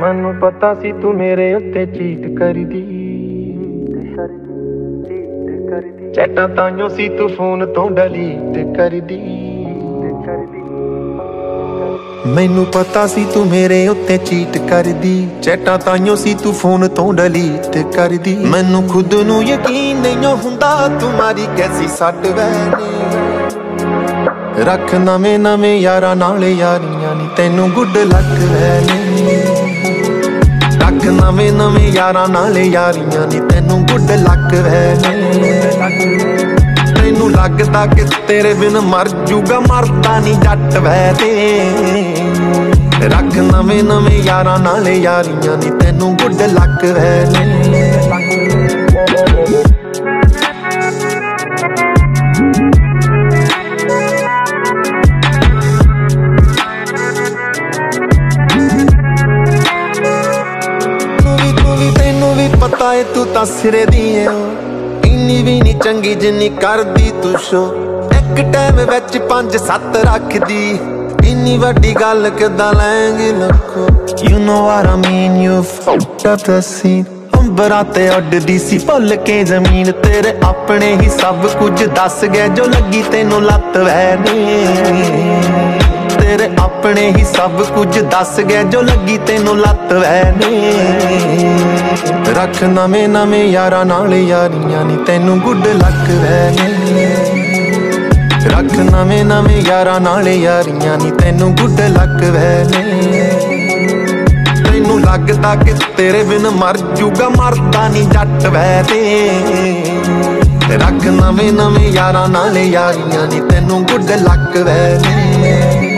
ਮੈਨੂੰ ਪਤਾ ਸੀ ਤੂੰ ਮੇਰੇ ਉੱਤੇ ਚੀਟ ਕਰਦੀ। ਚੈਟਾਂ ਤਾਈਓ ਸੀ ਤੂੰ ਫੋਨ ਤੋਂ ਡਲੀਟ ਕਰਦੀ। ਮੈਨੂੰ ਪਤਾ ਸੀ ਤੂੰ ਮੇਰੇ ਉੱਤੇ ਚੀਟ ਕਰਦੀ। ਚੈਟਾਂ ਤਾਈਓ ਸੀ ਤੂੰ ਫੋਨ ਤੋਂ ਡਲੀਟ ਕਰਦੀ। ਮੈਨੂੰ ਖੁਦ ਨੂੰ ਯਕੀਨ ਨਹੀਂ ਹੁੰਦਾ ਤੂੰ ਮਾਰੀ ਕੈਸੀ ਸੱਟ ਵੈਨੀ। ਰੱਖ ਨਵੇਂ ਨਵੇਂ ਯਾਰਾਂ ਨਾਲ ਯਾਰੀਆਂ ਨਹੀਂ ਤੈਨੂੰ ਗੁੱਡ ਲੱਕ ਹੈ ਨੀ। ਰੱਖ ਨਵੇਂ ਨਵੇਂ ਯਾਰਾਂ ਨਾਲ ਯਾਰੀਆਂ ਨਹੀਂ ਤੈਨੂੰ ਗੁੱਡ ਲੱਕ ਹੈ ਨੀ। ਤੈਨੂੰ ਲੱਗਦਾ ਕਿ ਤੇਰੇ ਬਿਨ ਮਰ ਜੂਗਾ, ਮਰਦਾ ਨਹੀਂ ਜੱਟ ਵੈ ਤੇ। ਰੱਖ ਨਵੇਂ ਨਵੇਂ ਯਾਰਾਂ ਨਾਲ ਯਾਰੀਆਂ ਨੀ, ਤੈਨੂੰ ਗੁੱਡ ਲੱਕ ਹੈ ਨੀ। ਤੂੰ ਤਾਂ ਸਿਰੇ ਦੀ ਐ ਇੰਨੀ ਵੀ ਨਹੀਂ ਚੰਗੀ ਜਿੰਨੀ ਕਰਦੀ ਤੂੰ ਸ਼ੋ। ਇੱਕ ਟਾਈਮ ਵਿੱਚ ਪੰਜ ਸੱਤ ਰੱਖਦੀ। ਇੰਨੀ ਵੱਡੀ ਗੱਲ ਕਿਦਾਂ ਲੈਂਗੀ ਲੱਖੋ। You know what I mean you fucked up the scene ਅੰਬਰਾਂ ਤੇ ਉੱਡਦੀ ਸੀ, ਭੁੱਲ ਕੇ ਜ਼ਮੀਨ ਤੇਰੇ ਆਪਣੇ ਹੀ ਸਭ ਕੁਝ ਦੱਸ ਗਿਆ ਜੋ ਲੱਗੀ ਤੈਨੂੰ ਲੱਤ ਵੈ ਨੇ। ਤੇਰੇ ਆਪਣੇ ਹੀ ਸਭ ਕੁਝ ਦੱਸ ਗਿਆ ਜੋ ਲੱਗੀ ਤੈਨੂੰ ਲੱਤ ਵੈ ਨੇ। ਰੱਖ ਨਵੇਂ ਨਵੇਂ ਯਾਰਾਂ ਨਾਲ ਯਾਰੀਆਂ ਨਹੀਂ ਤੈਨੂੰ ਗੁੱਡ ਲੱਕ ਵੈ ਨੇ। ਰੱਖ ਨਵੇਂ ਨਵੇਂ ਯਾਰਾਂ ਨਾਲ ਯਾਰੀਆਂ ਨਹੀਂ ਤੈਨੂੰ ਗੁੱਡ ਲੱਕ ਵੈ ਨੇ। ਤੈਨੂੰ ਲੱਗਦਾ ਕਿ ਤੇਰੇ ਬਿਨ ਮਰ ਜੂਗਾ, ਮਰਦਾ ਨਹੀਂ ਜੱਟ ਵੈ ਤੇ। ਰੱਖ ਨਵੇਂ ਨਵੇਂ ਯਾਰਾਂ, ਨਾਲ ਯਾਰੀਆਂ ਨਹੀਂ ਤੈਨੂੰ ਗੁੱਡ ਲੱਕ ਵੈ ਨੇ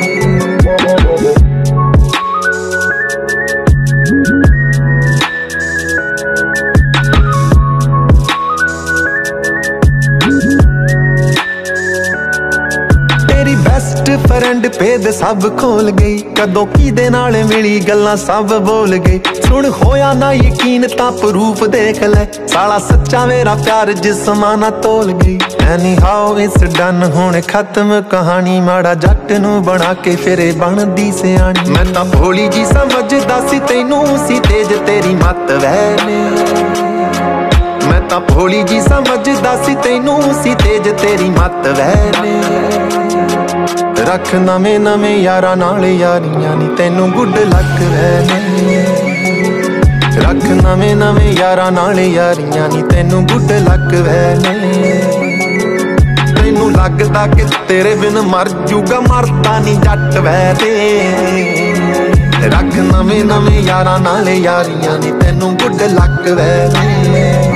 ਬੈਸਟ ਫਰੈਂਡ ਪੇਦ ਸਭ ਖੋਲ ਗਈ। ਕਦੋਂ ਕਿਦੇ ਨਾਲ ਮਿਲੀ ਗੱਲਾਂ ਸਭ ਬੋਲ ਗਈ। ਸੁਣ ਹੋਇਆ ਨਾ ਯਕੀਨ ਤਾਂ ਪ੍ਰੂਫ ਦੇਖ ਲੈ। ਸਾਲਾ ਸੱਚਾ ਮੇਰਾ ਪਿਆਰ ਜਿਸਮਾਨਾ ਤੋਲ ਗਈ। ਐਨੀ ਹਾਉ ਇਸ ਡਨ ਹੁਣ ਖਤਮ ਕਹਾਣੀ ਮਾੜਾ ਜੱਟ ਨੂੰ ਬਣਾ ਕੇ ਫਿਰੇ ਬਣਦੀ ਸਿਆਣੀ। ਮੈਂ ਤਾਂ ਭੋਲੀ ਜੀ ਸਮਝਦਾ ਸੀ ਤੈਨੂੰ ਸੀ ਤੇਜ ਤੇਰੀ ਮਤ ਵੈ ਮੈਂ ਤਾਂ ਭੋਲੀ ਜੀ ਸਮਝਦਾ ਸੀ ਤੈਨੂੰ ਸੀ ਤੇਰੀ ਮੱਤ ਵੈਨੇ ਰੱਖ ਨਵੇਂ ਨਵੇਂ ਯਾਰਾਂ ਨਾਲ ਯਾਰੀਆਂ ਨਹੀਂ ਤੈਨੂੰ ਗੁੱਡ ਲੱਕ ਰਹਿਣੇ ਰੱਖ ਨਵੇਂ ਨਵੇਂ ਯਾਰਾਂ ਨਾਲ ਯਾਰੀਆਂ ਨਹੀਂ ਤੈਨੂੰ ਗੁੱਡ ਲੱਕ ਰਹਿਣੇ ਤੈਨੂੰ ਲੱਗਦਾ ਕਿ ਤੇਰੇ ਬਿਨ ਮਰ ਜੂਗਾ, ਮਰਦਾ ਨਹੀਂ ਜੱਟ ਵੈ ਤੇ ਰੱਖ ਨਵੇਂ ਨਵੇਂ ਯਾਰਾਂ ਨਾਲ ਯਾਰੀਆਂ ਨਹੀਂ ਤੈਨੂੰ ਗੁੱਡ ਲੱਕ ਵੈ